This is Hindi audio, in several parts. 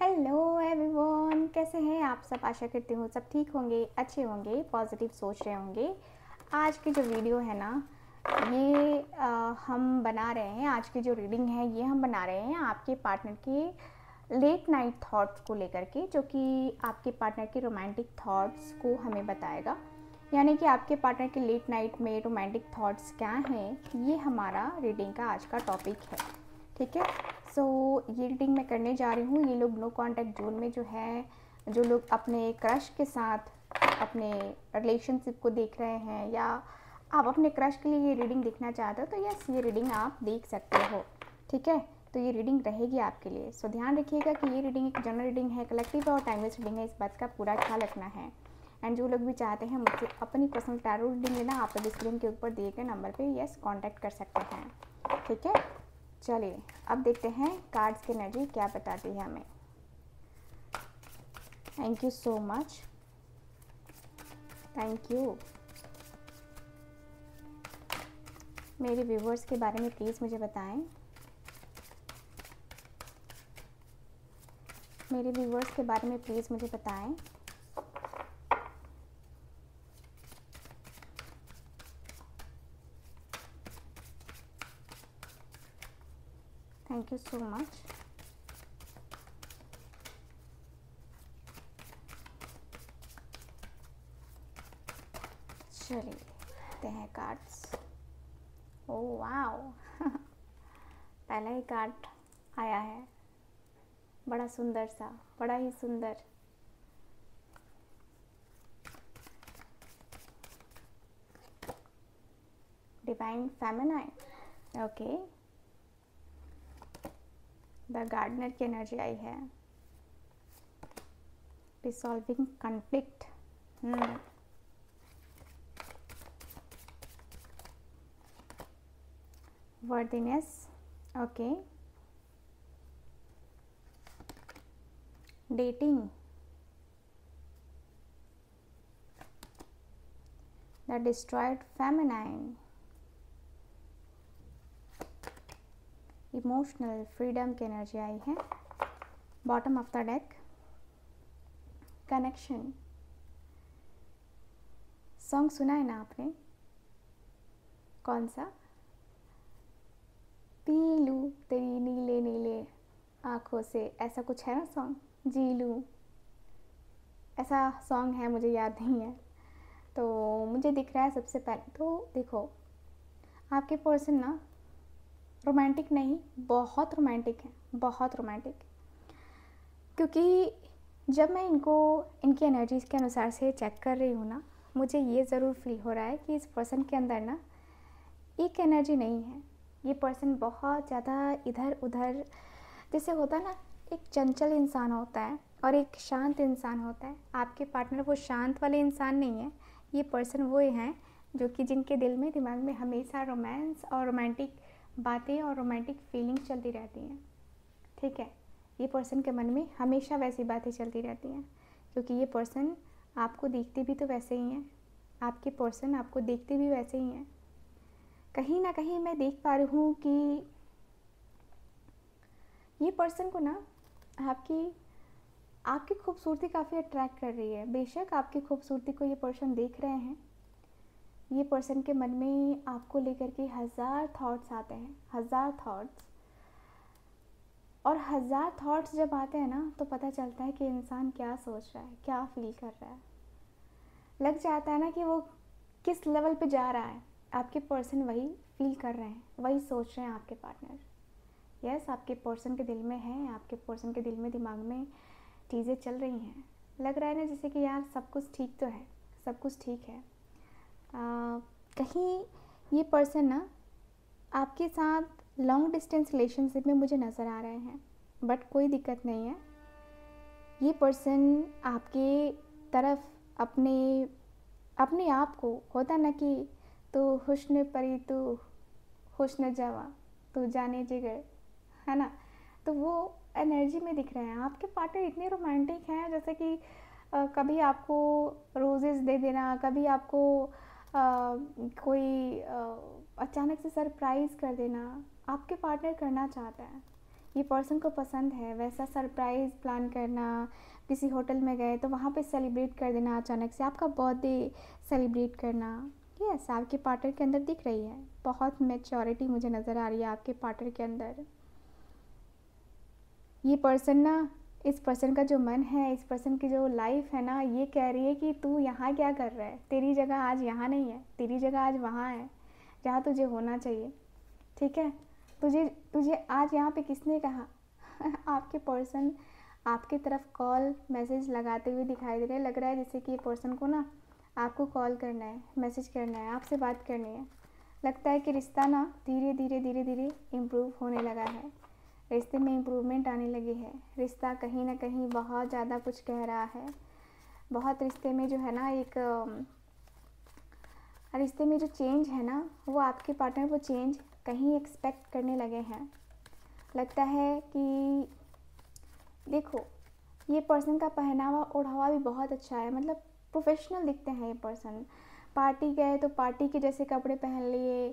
हेलो एवरीवन कैसे हैं आप सब? आशा करती हूँ सब ठीक होंगे अच्छे होंगे पॉजिटिव सोच रहे होंगे। आज की जो वीडियो है ना ये आ, हम बना रहे हैं। आज की जो रीडिंग है ये हम बना रहे हैं आपके पार्टनर के लेट नाइट थॉट्स को लेकर के जो कि आपके पार्टनर के रोमांटिक थॉट्स को हमें बताएगा। यानी कि आपके पार्टनर के लेट नाइट में रोमांटिक थॉट्स क्या हैं ये हमारा रीडिंग का आज का टॉपिक है। ठीक है? सो ये रीडिंग मैं करने जा रही हूँ। ये लोग नो कॉन्टैक्ट जोन में जो है जो लोग अपने क्रश के साथ अपने रिलेशनशिप को देख रहे हैं या आप अपने क्रश के लिए ये रीडिंग देखना चाहते हो तो यस ये रीडिंग आप देख सकते हो। ठीक है? तो ये रीडिंग रहेगी आपके लिए। सो so, ध्यान रखिएगा कि ये रीडिंग एक जनरल रीडिंग है कलेक्टिव और टाइमलेस रीडिंग है। इस बात का पूरा ख्याल रखना है। एंड जो लोग भी चाहते हैं मुझसे अपनी पर्सनल टैरो रीडिंग लेना आप स्क्रीन के ऊपर दिए गए नंबर पे यस कांटेक्ट कर सकते हैं। ठीक है? चलिए, अब देखते हैं कार्ड्स की एनर्जी क्या बताती है हमें। Thank you so much thank you मेरे व्यूवर्स के बारे में प्लीज़ मुझे बताएँ। मेरे व्यूवर्स के बारे में प्लीज़ मुझे बताएँ। थैंक यू सो मच चलिए, देखते हैं कार्ड्स ओ वाओ पहला ही कार्ड आया है. बड़ा सुंदर सा, बड़ा ही सुंदर. Divine feminine okay the gardener की एनर्जी आई है resolving conflict worthiness okay dating the destroyed feminine emotional freedom की एनर्जी आई है। Bottom of the deck connection song सुना है ना आपने? कौन सा? पी लूँ तेरी नीले नीले आँखों से। ऐसा कुछ है ना सॉन्ग जी लूँ। ऐसा सॉन्ग है, मुझे याद नहीं है। तो मुझे दिख रहा है सबसे पहले। तो देखो, आपके पर्सन ना रोमांटिक नहीं, बहुत रोमांटिक है, बहुत रोमांटिक। क्योंकि जब मैं इनको, इनकी एनर्जीज़ के अनुसार से चेक कर रही हूँ ना, मुझे ये ज़रूर फील हो रहा है कि इस पर्सन के अंदर ना एक एनर्जी नहीं है। ये पर्सन बहुत ज़्यादा इधर उधर जैसे होता है ना, एक चंचल इंसान होता है और एक शांत इंसान होता है। आपके पार्टनर वो शांत वाले इंसान नहीं है, ये पर्सन वो हैं जो कि जिनके दिल में, दिमाग में हमेशा रोमांस और रोमांटिक बातें और रोमांटिक फीलिंग चलती रहती हैं। ठीक है? ये पर्सन के मन में हमेशा वैसी बातें चलती रहती हैं, क्योंकि ये पर्सन आपको देखते भी तो वैसे ही हैं। आपके पर्सन आपको देखते भी वैसे ही हैं। कहीं ना कहीं मैं देख पा रही हूँ कि ये पर्सन को ना आपकी आपकी खूबसूरती काफ़ी अट्रैक्ट कर रही है। बेशक आपकी खूबसूरती को ये पर्सन देख रहे हैं ये पर्सन के मन में आपको लेकर के हज़ार थॉट्स आते हैं हज़ार थॉट्स और हज़ार थॉट्स जब आते हैं ना तो पता चलता है कि इंसान क्या सोच रहा है क्या फील कर रहा है। लग जाता है ना कि वो किस लेवल पे जा रहा है। आपके पर्सन वही फील कर रहे हैं वही सोच रहे हैं आपके पार्टनर यस yes, आपके पर्सन के दिल में है आपके पर्सन के दिल में दिमाग में चीज़ें चल रही हैं। लग रहा है ना जैसे कि यार सब कुछ ठीक तो है सब कुछ ठीक है। कहीं ये पर्सन ना आपके साथ लॉन्ग डिस्टेंस रिलेशनशिप में मुझे नज़र आ रहे हैं बट कोई दिक्कत नहीं है। ये पर्सन आपके तरफ़ अपने अपने आप को होता ना कि तो हुस्न परी तो हुस्न जवा तो जाने जिगर है ना? तो वो एनर्जी में दिख रहे हैं। आपके पार्टनर इतने रोमांटिक हैं जैसे कि आ, कभी आपको रोजेस दे देना कभी आपको कोई अचानक से सरप्राइज़ कर देना आपके पार्टनर करना चाहता है। ये पर्सन को पसंद है, वैसा सरप्राइज़ प्लान करना, किसी होटल में गए तो वहाँ पे सेलिब्रेट कर देना अचानक से, आपका बर्थडे सेलिब्रेट करना। यस, आपके पार्टनर के अंदर दिख रही है। बहुत मेच्योरिटी मुझे नज़र आ रही है आपके पार्टनर के अंदर। ये पर्सन ना इस पर्सन का जो मन है, इस पर्सन की जो लाइफ है ना, ये कह रही है कि तू यहाँ क्या कर रहा है? तेरी जगह आज यहाँ नहीं है, तेरी जगह आज वहाँ है, जहाँ तुझे होना चाहिए। ठीक है? तुझे तुझे आज यहाँ पे किसने कहा? आपके पर्सन आपकी तरफ़ कॉल मैसेज लगाते हुए दिखाई दे रहे लग रहा है जैसे कि ये पर्सन को ना आपको कॉल करना है मैसेज करना है, आपसे बात करनी है। लगता है कि रिश्ता ना धीरे धीरे धीरे धीरे इम्प्रूव होने लगा है। रिश्ते में इम्प्रूवमेंट आने लगी है। रिश्ता कहीं ना कहीं बहुत ज़्यादा कुछ कह रहा है। बहुत रिश्ते में जो है ना एक रिश्ते में जो चेंज है ना, वो आपके पार्टनर वो चेंज कहीं एक्सपेक्ट करने लगे हैं। लगता है कि, देखो, ये पर्सन का पहनावा ओढ़ावा भी बहुत अच्छा है। मतलब प्रोफेशनल दिखते हैं ये पर्सन पार्टी गए तो पार्टी के जैसे कपड़े पहन लिए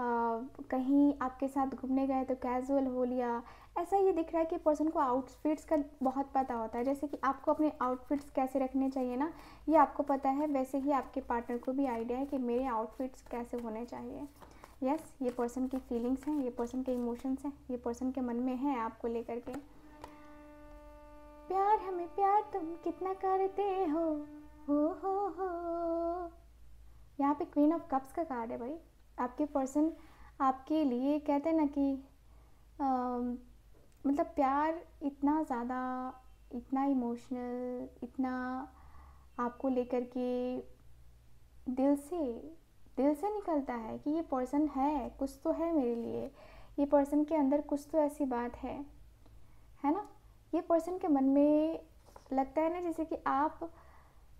कहीं आपके साथ घूमने गए तो कैजुअल हो लिया। ऐसा ये दिख रहा है कि पर्सन को आउटफिट्स का बहुत पता होता है। जैसे कि आपको अपने आउटफिट्स कैसे रखने चाहिए ना ये आपको पता है। वैसे ही आपके पार्टनर को भी आइडिया है कि मेरे आउटफिट्स कैसे होने चाहिए। यस yes, ये पर्सन की फीलिंग्स हैं ये पर्सन के इमोशंस हैं ये पर्सन के मन में है आपको लेकर के। प्यार हमें प्यार तुम कितना करते हो? हो हो हो। यहाँ पे क्वीन ऑफ़ कप्स का कार्ड है भाई। आपके पर्सन आपके लिए कहते हैं ना कि आ, मतलब प्यार इतना ज़्यादा इतना इमोशनल इतना आपको लेकर के दिल से दिल से निकलता है कि ये पर्सन है कुछ तो है मेरे लिए। ये पर्सन के अंदर कुछ तो ऐसी बात है है ना? ये पर्सन के मन में लगता है ना जैसे कि आप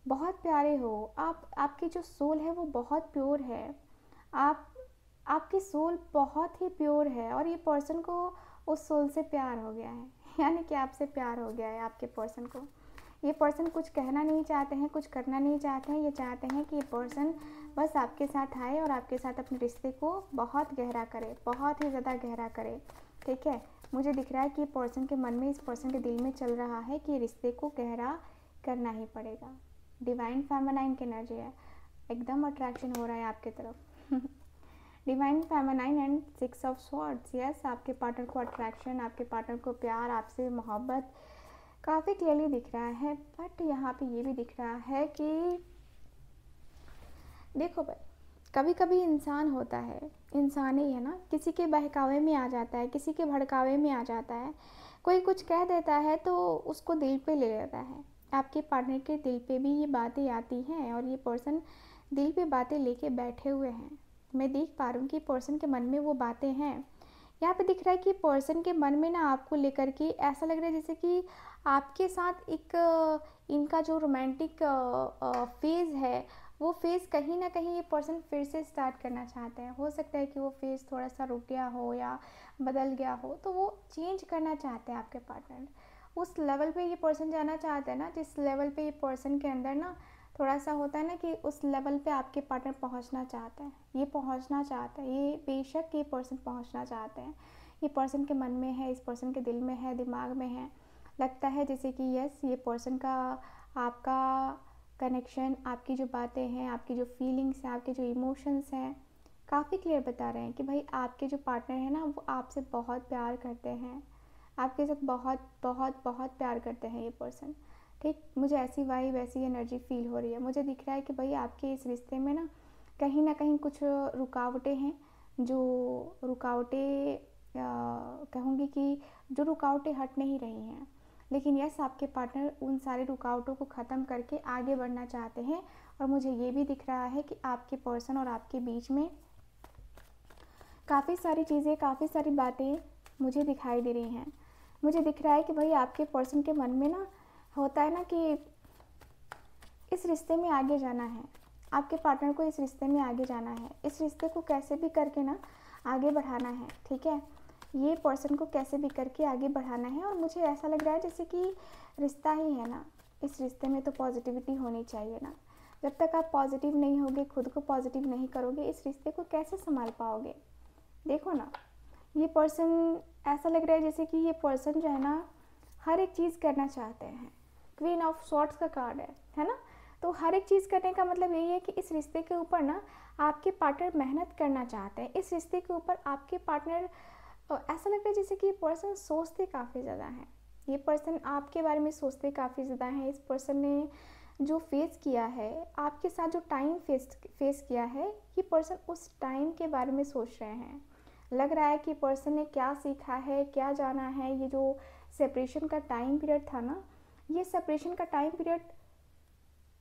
बहुत प्यारे हो आप आपकी जो सोल है वो बहुत प्योर है। आप आपकी सोल बहुत ही प्योर है और ये पर्सन को उस सोल से प्यार हो गया है। यानी कि आपसे प्यार हो गया है आपके पर्सन को। ये पर्सन कुछ कहना नहीं चाहते हैं, कुछ करना नहीं चाहते हैं, ये चाहते हैं कि ये पर्सन बस आपके साथ आए और आपके साथ अपने रिश्ते को बहुत गहरा करे, बहुत ही ज़्यादा गहरा करे। ठीक है? मुझे दिख रहा है कि पर्सन के मन में, इस पर्सन के दिल में चल रहा है कि रिश्ते को गहरा करना ही पड़ेगा। डिवाइन फेमनाइन की एनर्जी है। एकदम अट्रैक्शन हो रहा है आपके तरफ़। Divine feminine and six of swords yes आपके पार्टनर को अट्रैक्शन आपके पार्टनर को प्यार, आपसे मोहब्बत काफ़ी क्लियरली दिख रहा है। बट यहाँ पे ये भी दिख रहा है कि देखो भाई कभी कभी इंसान होता है, इंसान ही है ना, किसी के बहकावे में आ जाता है, किसी के भड़कावे में आ जाता है। कोई कुछ कह देता है तो उसको दिल पे ले लेता है। आपके पार्टनर के दिल पे भी ये बातें आती हैं और ये पर्सन दिल पे बातें लेके बैठे हुए हैं। मैं देख पा रही हूँ कि पर्सन के मन में वो बातें हैं। यहाँ पे दिख रहा है कि पर्सन के मन में ना आपको लेकर के ऐसा लग रहा है जैसे कि आपके साथ एक, इनका जो रोमांटिक फ़ेज़ है, वो फ़ेज़ कहीं ना कहीं ये पर्सन फिर से स्टार्ट करना चाहते हैं। हो सकता है कि वो फ़ेज़ थोड़ा सा रुक गया हो या बदल गया हो तो वो चेंज करना चाहते हैं आपके पार्टनर उस लेवल पे ये पर्सन जाना चाहते हैं ना, जिस लेवल पे ये पर्सन के अंदर ना थोड़ा सा होता है ना कि उस लेवल पे आपके पार्टनर पहुँचना चाहते हैं। ये पहुँचना चाहते हैं, ये बेशक ये पर्सन पहुँचना चाहते हैं। ये पर्सन के मन में है, इस पर्सन के दिल में है, दिमाग में है। लगता है जैसे कि यस ये पर्सन का, आपका कनेक्शन आपकी जो बातें हैं, आपकी जो फीलिंग्स हैं, आपके जो इमोशंस हैं, काफ़ी क्लियर बता रहे हैं कि भाई आपके जो पार्टनर हैं ना, वो आपसे बहुत प्यार करते हैं। आपके साथ बहुत बहुत बहुत प्यार करते हैं ये पर्सन ठीक मुझे ऐसी वाइब ऐसी एनर्जी फील हो रही है। मुझे दिख रहा है कि भाई आपके इस रिश्ते में ना कहीं ना कहीं कुछ रुकावटें हैं, जो रुकावटें कहूँगी कि जो रुकावटें हट नहीं रही हैं। लेकिन यस आपके पार्टनर उन सारे रुकावटों को ख़त्म करके आगे बढ़ना चाहते हैं और मुझे ये भी दिख रहा है कि आपके पर्सन और आपके बीच में काफ़ी सारी चीज़ें, काफ़ी सारी बातें मुझे दिखाई दे रही हैं। मुझे दिख रहा है कि भाई आपके पर्सन के मन में ना होता है ना कि इस रिश्ते में आगे जाना है। आपके पार्टनर को इस रिश्ते में आगे जाना है। इस रिश्ते को कैसे भी करके ना आगे बढ़ाना है, ठीक है? ये पर्सन को कैसे भी करके आगे बढ़ाना है। और मुझे ऐसा लग रहा है जैसे कि रिश्ता ही है ना। इस रिश्ते में तो पॉजिटिविटी होनी चाहिए ना। जब तक आप पॉजिटिव नहीं होगे, खुद को पॉजिटिव नहीं करोगे, इस रिश्ते को कैसे संभाल पाओगे? देखो ना, ये पर्सन ऐसा लग रहा है जैसे कि ये पर्सन जो है ना, हर एक चीज़ करना चाहते हैं। क्वीन ऑफ़ शॉर्ट्स का कार्ड है है ना? तो हर एक चीज़ करने का मतलब यही है कि इस रिश्ते के ऊपर ना आपके पार्टनर मेहनत करना चाहते हैं। इस रिश्ते के ऊपर आपके पार्टनर ऐसा लगता है जैसे कि ये पर्सन सोचते काफ़ी ज़्यादा हैं। ये पर्सन आपके बारे में सोचते काफ़ी ज़्यादा हैं। इस पर्सन ने जो फेस किया है, आपके साथ जो टाइम फेस फेस किया है, ये पर्सन उस टाइम के बारे में सोच रहे हैं। लग रहा है कि पर्सन ने क्या सीखा है, क्या जाना है, ये जो सेपरेशन का टाइम पीरियड था ना ये सेपरेशन का टाइम पीरियड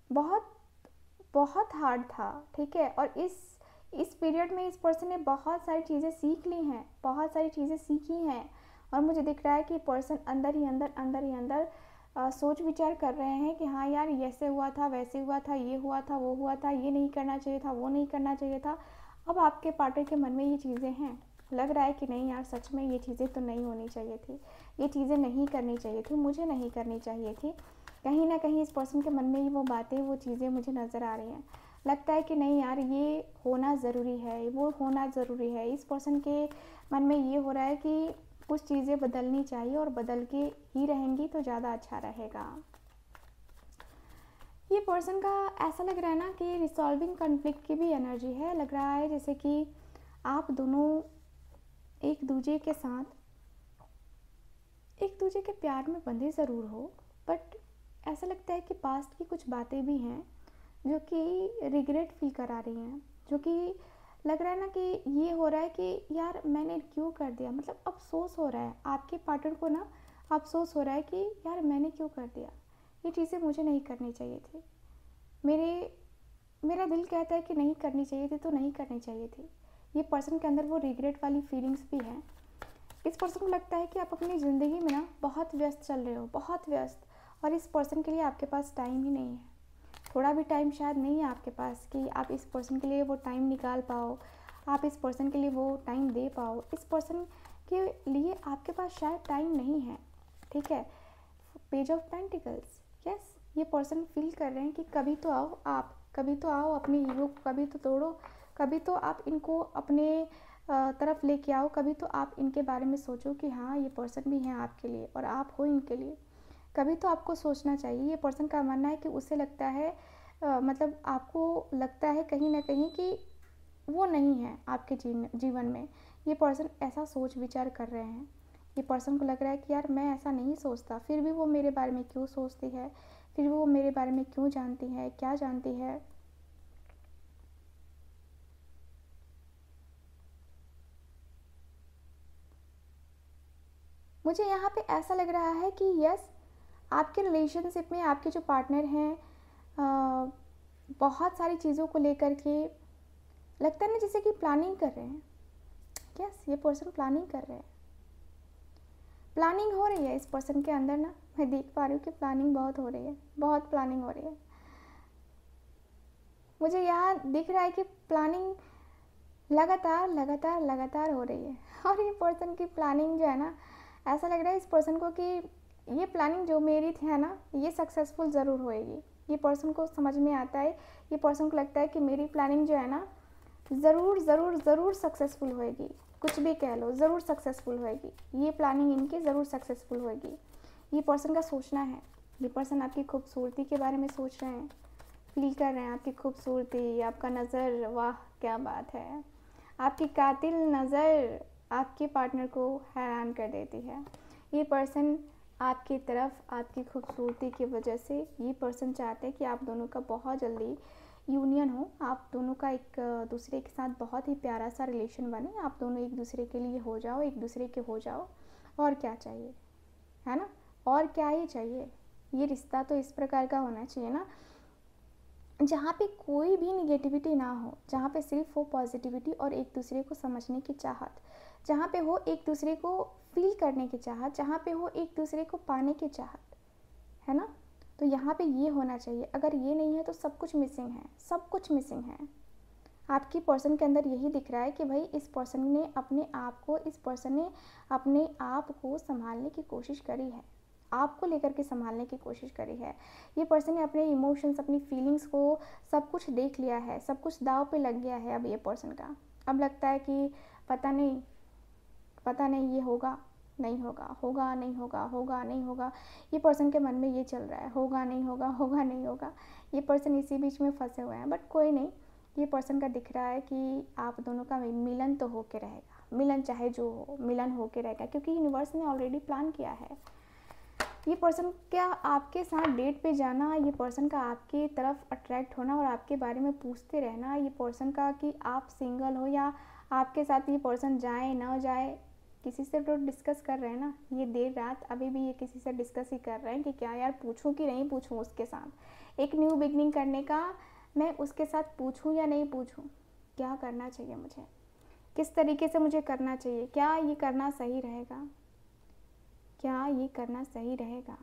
बहुत बहुत हार्ड था ठीक है? और इस इस पीरियड में इस पर्सन ने बहुत सारी चीज़ें सीख ली हैं बहुत सारी चीज़ें सीखी हैं। और मुझे दिख रहा है कि पर्सन अंदर ही अंदर अंदर ही अंदर आ, सोच विचार कर रहे हैं कि हाँ यार ऐसे हुआ था वैसे हुआ था ये हुआ था वो हुआ था ये नहीं करना चाहिए था वो नहीं करना चाहिए था। अब आपके पार्टनर के मन में ये चीज़ें हैं। लग रहा है कि नहीं यार, सच में ये चीज़ें तो नहीं होनी चाहिए थी। ये चीज़ें नहीं करनी चाहिए थी, मुझे नहीं करनी चाहिए थी। कहीं ना कहीं इस पर्सन के मन में ही वो बातें, वो चीज़ें मुझे नज़र आ रही हैं। लगता है कि नहीं यार, ये होना ज़रूरी है, वो होना ज़रूरी है। इस पर्सन के मन में ये हो रहा है कि कुछ चीज़ें बदलनी चाहिए और बदल के ही रहेंगी तो ज़्यादा अच्छा रहेगा। ये पर्सन का ऐसा लग रहा है ना कि रिसॉल्विंग कॉन्फ्लिक्ट की भी एनर्जी है। लग रहा है जैसे कि आप दोनों एक दूजे के साथ, एक दूजे के प्यार में बंधे ज़रूर हो बट ऐसा लगता है कि पास्ट की कुछ बातें भी हैं, जो कि रिग्रेट फील करा रही हैं, जो कि लग रहा है ना कि ये हो रहा है कि यार मैंने क्यों कर दिया? मतलब अफसोस हो रहा है। आपके पार्टनर को ना अफसोस हो रहा है कि यार मैंने क्यों कर दिया? ये चीज़ें मुझे नहीं करनी चाहिए थी। मेरे, मेरा दिल कहता है कि नहीं करनी चाहिए थी तो नहीं करनी चाहिए थी। ये पर्सन के अंदर वो रिग्रेट वाली फीलिंग्स भी हैं। इस पर्सन को लगता है कि आप अपनी ज़िंदगी में ना बहुत व्यस्त चल रहे हो, बहुत व्यस्त। और इस पर्सन के लिए आपके पास टाइम ही नहीं है। थोड़ा भी टाइम शायद नहीं है आपके पास कि आप इस पर्सन के लिए वो टाइम निकाल पाओ। आप इस पर्सन के लिए वो टाइम दे पाओ। इस पर्सन के लिए आपके पास शायद टाइम नहीं है, ठीक है? पेज ऑफ़ पेंटिकल्स यस ये पर्सन फील कर रहे हैं कि कभी तो आओ आप, कभी तो आओ अपनी ईगो को, कभी तो तोड़ो। कभी तो आप इनको अपने तरफ़ लेके आओ कभी तो आप इनके बारे में सोचो कि हाँ ये पर्सन भी हैं आपके लिए और आप हो इनके लिए। कभी तो आपको सोचना चाहिए ये पर्सन का मानना है कि उसे लगता है आ, मतलब आपको लगता है कहीं ना कहीं कि वो नहीं है आपके जीवन में। ये पर्सन ऐसा सोच विचार कर रहे हैं। ये पर्सन को लग रहा है कि यार मैं ऐसा नहीं सोचता फिर भी वो मेरे बारे में क्यों सोचती है? फिर वो मेरे बारे में क्यों जानती है? क्या जानती है? मुझे यहाँ पे ऐसा लग रहा है कि यस आपके रिलेशनशिप में आपके जो पार्टनर हैं बहुत सारी चीज़ों को लेकर के लगता है ना जैसे कि प्लानिंग कर रहे हैं। यस ये पर्सन प्लानिंग कर रहे हैं। प्लानिंग हो रही है इस पर्सन के अंदर ना। मैं देख पा रही हूँ कि प्लानिंग बहुत हो रही है, बहुत प्लानिंग हो रही है। मुझे यहाँ दिख रहा है कि प्लानिंग लगातार लगातार लगातार हो रही है। और ये पर्सन की प्लानिंग जो है ना ऐसा लग रहा है इस पर्सन को कि ये प्लानिंग जो मेरी थी, है ना, ये सक्सेसफुल ज़रूर होएगी। ये पर्सन को समझ में आता है, ये पर्सन को लगता है कि मेरी प्लानिंग जो है ना, ज़रूर ज़रूर ज़रूर सक्सेसफुल होएगी। कुछ भी कह लो, ज़रूर सक्सेसफुल होएगी। ये प्लानिंग इनकी ज़रूर सक्सेसफुल होएगी। ये पर्सन का सोचना है। ये पर्सन आपकी खूबसूरती के बारे में सोच रहे हैं। फील कर रहे हैं आपकी खूबसूरती, आपका नज़र, वाह, क्या बात है। आपकी कातिल नज़र आपके पार्टनर को हैरान कर देती है। ये पर्सन आपकी तरफ़, आपकी खूबसूरती की वजह से ये पर्सन चाहते हैं कि आप दोनों का बहुत जल्दी यूनियन हो। आप दोनों का एक, दूसरे के साथ बहुत ही प्यारा सा रिलेशन बने। आप दोनों एक दूसरे के लिए हो जाओ, एक दूसरे के हो जाओ। और क्या चाहिए? है ना? और क्या ही चाहिए? ये रिश्ता तो इस प्रकार का होना चाहिए ना। जहाँ पे कोई भी निगेटिविटी ना हो, जहाँ पे सिर्फ़ हो पॉजिटिविटी और एक दूसरे को समझने की चाहत जहाँ पे हो एक दूसरे को फील करने की चाहत जहाँ पे हो एक दूसरे को पाने की चाहत है ना? तो यहाँ पे ये होना चाहिए। अगर ये नहीं है तो सब कुछ मिसिंग है, सब कुछ मिसिंग है। आपकी पर्सन के अंदर यही दिख रहा है कि भाई इस पर्सन ने अपने आप को, इस पर्सन ने अपने आप को संभालने की कोशिश करी है। आपको लेकर के संभालने की कोशिश करी है। ये पर्सन ने अपने इमोशंस अपनी फीलिंग्स को सब कुछ देख लिया है, सब कुछ दाव पे लग गया है अब ये पर्सन का। अब लगता है कि पता नहीं पता नहीं ये होगा, नहीं होगा होगा, नहीं होगा होगा, नहीं होगा। ये पर्सन के मन में ये चल रहा है, होगा, नहीं होगा होगा, नहीं होगा। ये पर्सन इसी बीच में फंसे हुए हैं बट कोई नहीं। ये पर्सन का दिख रहा है कि आप दोनों का मिलन तो होके रहेगा। मिलन चाहे जो हो, मिलन होके रहेगा, क्योंकि यूनिवर्स ने ऑलरेडी प्लान किया है। ये पर्सन क्या आपके साथ डेट पे जाना, ये पर्सन का आपकी तरफ़ अट्रैक्ट होना और आपके बारे में पूछते रहना, ये पर्सन का कि आप सिंगल हो या आपके साथ ये पर्सन जाए, ना जाए किसी से तो डिस्कस कर रहे हैं ना? ये देर रात अभी भी ये किसी से डिस्कस ही कर रहे हैं कि क्या यार पूछूँ कि नहीं पूछूँ उसके साथ? एक न्यू बिगनिंग करने का मैं उसके साथ पूछूँ या नहीं पूछूँ? क्या करना चाहिए मुझे? किस तरीके से मुझे करना चाहिए? क्या ये करना सही रहेगा? क्या ये करना सही रहेगा?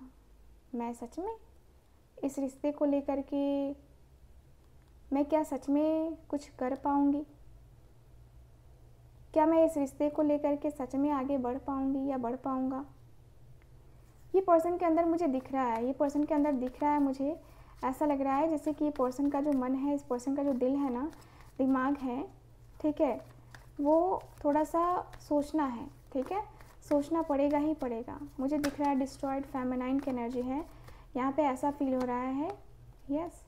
मैं सच में इस रिश्ते को लेकर के मैं क्या सच में कुछ कर पाऊँगी? क्या मैं इस रिश्ते को लेकर के सच में आगे बढ़ पाऊँगी या बढ़ पाऊँगा? ये पर्सन के अंदर मुझे दिख रहा है, ये पर्सन के अंदर दिख रहा है मुझे। ऐसा लग रहा है जैसे कि ये पर्सन का जो मन है, इस पर्सन का जो दिल है ना, दिमाग है, ठीक है? वो थोड़ा सा सोचना है, ठीक है? सोचना पड़ेगा ही पड़ेगा। मुझे दिख रहा है डिस्ट्रॉयड फेमिनाइन की एनर्जी है। यहाँ पे ऐसा फील हो रहा है। यस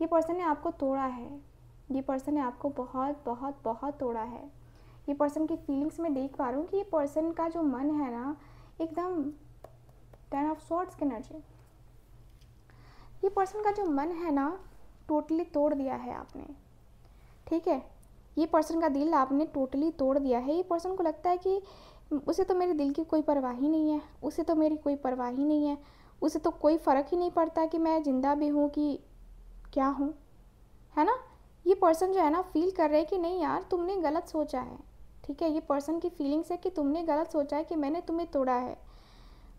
ये पर्सन ने आपको तोड़ा है। ये पर्सन ने आपको बहुत बहुत बहुत तोड़ा है। ये पर्सन की फीलिंग्स में देख पा रहा हूँ कि ये पर्सन का जो मन है ना, एकदम टेन ऑफ़ सॉर्ट्स की एनर्जी ये पर्सन का जो मन है ना टोटली तोड़ दिया है आपने। ठीक है? ये पर्सन का दिल आपने टोटली तोड़ दिया है। ये पर्सन को लगता है कि उसे तो मेरे दिल की कोई परवाह ही नहीं है, उसे तो मेरी कोई परवाह ही नहीं है, उसे तो कोई फ़र्क ही नहीं पड़ता कि मैं ज़िंदा भी हूँ कि क्या हूँ। है ना? ये पर्सन जो है ना फील कर रहे हैं कि नहीं यार, तुमने गलत सोचा है। ठीक है ये पर्सन की फीलिंग्स है कि तुमने गलत सोचा है कि मैंने तुम्हें तोड़ा है।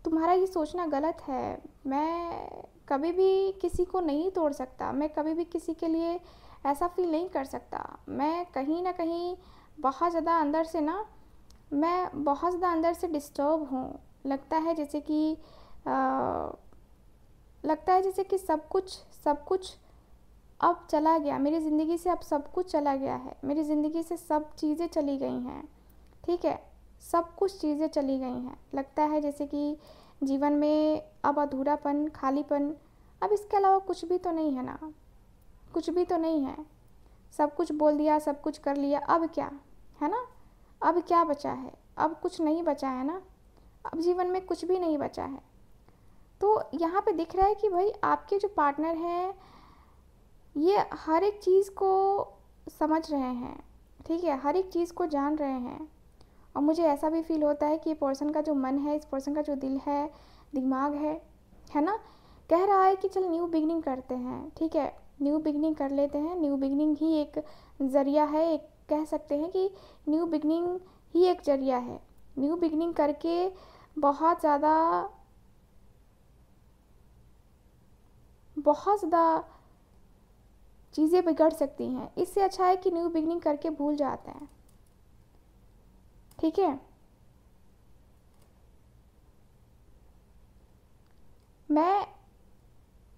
तुम्हारा ये सोचना गलत है। मैं कभी भी किसी को नहीं तोड़ सकता। मैं कभी भी किसी के लिए ऐसा फील नहीं कर सकता। मैं कहीं ना कहीं बहुत ज़्यादा अंदर से ना मैं बहुत ज़्यादा अंदर से डिस्टर्ब हूँ। लगता है जैसे कि आ, लगता है जैसे कि सब कुछ सब कुछ अब चला गया। मेरी ज़िंदगी से अब सब कुछ चला गया है। मेरी ज़िंदगी से सब चीज़ें चली गई हैं। ठीक है? सब कुछ चीज़ें चली गई हैं। लगता है जैसे कि जीवन में अब अधूरापन, खालीपन, अब इसके अलावा कुछ भी तो नहीं है ना? कुछ भी तो नहीं है। सब कुछ बोल दिया, सब कुछ कर लिया, अब क्या? है ना? अब क्या बचा है? अब कुछ नहीं बचा है ना? अब जीवन में कुछ भी नहीं बचा है। तो यहाँ पे दिख रहा है कि भाई आपके जो पार्टनर हैं ये हर एक चीज़ को समझ रहे हैं, ठीक है? हर एक चीज़ को जान रहे हैं। और मुझे ऐसा भी फील होता है कि ये पर्सन का जो मन है, इस पर्सन का जो दिल है, दिमाग है है ना? कह रहा है कि चल न्यू बिगनिंग करते हैं, ठीक है? न्यू बिगनिंग कर लेते हैं। न्यू बिगनिंग ही एक ज़रिया है, एक कह सकते हैं कि न्यू बिगनिंग ही एक ज़रिया है। न्यू बिगनिंग करके बहुत ज़्यादा बहुत ज़्यादा चीज़ें बिगड़ सकती हैं। इससे अच्छा है कि न्यू बिगनिंग करके भूल जाते हैं। ठीक है? मैं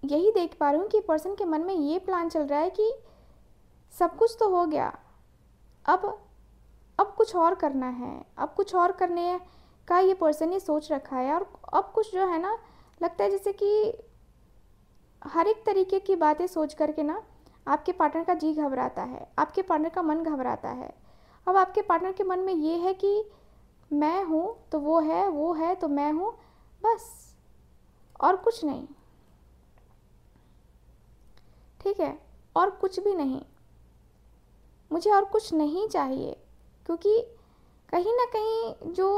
यही देख पा रही हूँ कि पर्सन के मन में ये प्लान चल रहा है कि सब कुछ तो हो गया। अब अब कुछ और करना है। अब कुछ और करने का ये पर्सन ने सोच रखा है और अब कुछ जो है ना, लगता है जैसे कि हर एक तरीके की बातें सोच करके ना आपके पार्टनर का जी घबराता है, आपके पार्टनर का मन घबराता है। अब आपके पार्टनर के मन में ये है कि मैं हूँ तो वो है वो है तो मैं हूँ, बस। और कुछ नहीं। ठीक है, और कुछ भी नहीं। मुझे और कुछ नहीं चाहिए, क्योंकि कहीं ना कहीं जो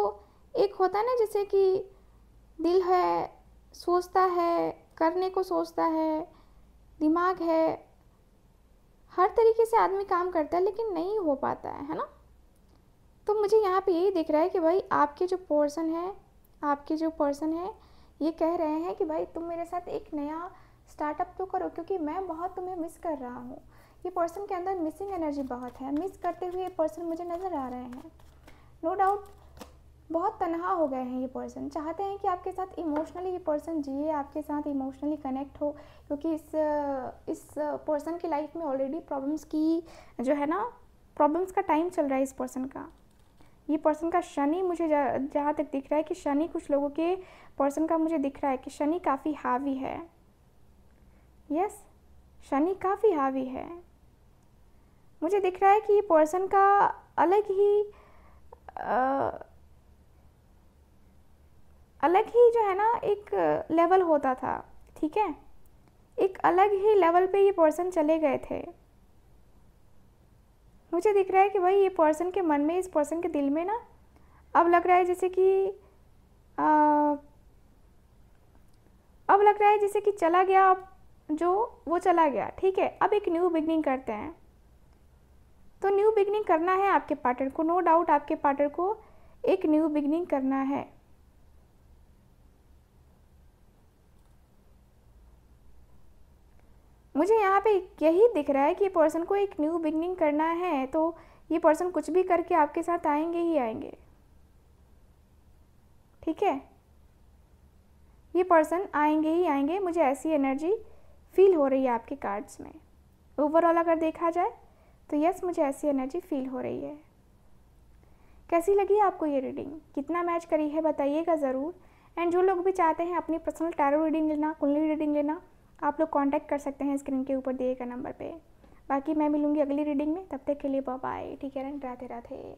एक होता है ना, जैसे कि दिल है, सोचता है, करने को सोचता है, दिमाग है हर तरीके से आदमी काम करता है, लेकिन नहीं हो पाता है है ना? तो मुझे यहाँ पे यही दिख रहा है कि भाई आपके जो पर्सन है, आपके जो पर्सन है, ये कह रहे हैं कि भाई तुम मेरे साथ एक नया स्टार्टअप तो करो, क्योंकि मैं बहुत तुम्हें मिस कर रहा हूँ। ये पर्सन के अंदर मिसिंग एनर्जी बहुत है। मिस करते हुए ये पर्सन मुझे नज़र आ रहे हैं। नो डाउट बहुत तनहा हो गए हैं ये पर्सन। चाहते हैं कि आपके साथ इमोशनली ये पर्सन जिए आपके साथ इमोशनली कनेक्ट हो क्योंकि इस इस पर्सन की लाइफ में ऑलरेडी प्रॉब्लम्स की जो है ना प्रॉब्लम्स का टाइम चल रहा है इस पर्सन का। ये पर्सन का शनि मुझे जहाँ तक दिख रहा है कि शनि कुछ लोगों के पर्सन का मुझे दिख रहा है कि शनि काफ़ी हावी है। यस शनि काफ़ी हावी है। मुझे दिख रहा है कि ये पर्सन का अलग ही आ, अलग ही जो है ना एक लेवल होता था ठीक है? एक अलग ही लेवल पे ये पर्सन चले गए थे। मुझे दिख रहा है कि भाई ये पर्सन के मन में इस पर्सन के दिल में ना अब लग रहा है जैसे कि आ, अब लग रहा है जैसे कि चला गया अब जो वो चला गया ठीक है? अब एक न्यू बिगनिंग करते हैं। तो न्यू बिगनिंग करना है आपके पार्टनर को नो डाउट आपके पार्टनर को एक न्यू बिगनिंग करना है। मुझे यहाँ पे यही दिख रहा है कि पर्सन को एक न्यू बिगनिंग करना है तो ये पर्सन कुछ भी करके आपके साथ आएँगे ही आएँगे। ठीक है? ये पर्सन आएँगे ही आएँगे, मुझे ऐसी एनर्जी फील हो रही है आपके कार्ड्स में। ओवरऑल अगर देखा जाए तो यस, मुझे ऐसी एनर्जी फील हो रही है। कैसी लगी आपको ये रीडिंग? कितना मैच करी है, बताइएगा ज़रूर। एंड जो लोग भी चाहते हैं अपनी पर्सनल टैरो रीडिंग लेना, कुंडली रीडिंग लेना आप लोग कॉन्टैक्ट कर सकते हैं स्क्रीन के ऊपर दिए गए नंबर पर बाकी मैं मिलूँगी अगली रीडिंग में, तब तक के लिए बाय ठीक है राधे राधे